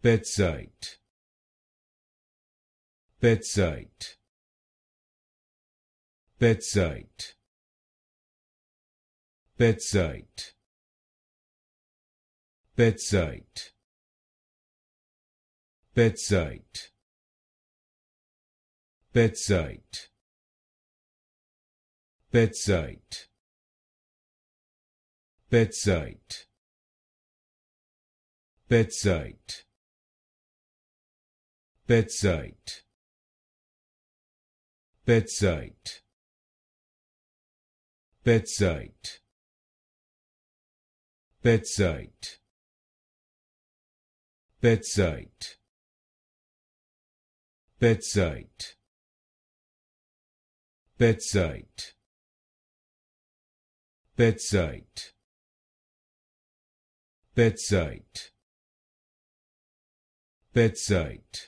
petzite petzite petzite petzite petzite petzite petzite petzite petzite petzite petzite petzite petzite petzite petzite petzite petzite petzite petzite petzite